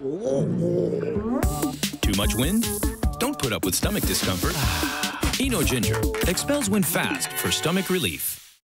Too much wind? Don't put up with stomach discomfort. Eno Ginger expels wind fast for stomach relief.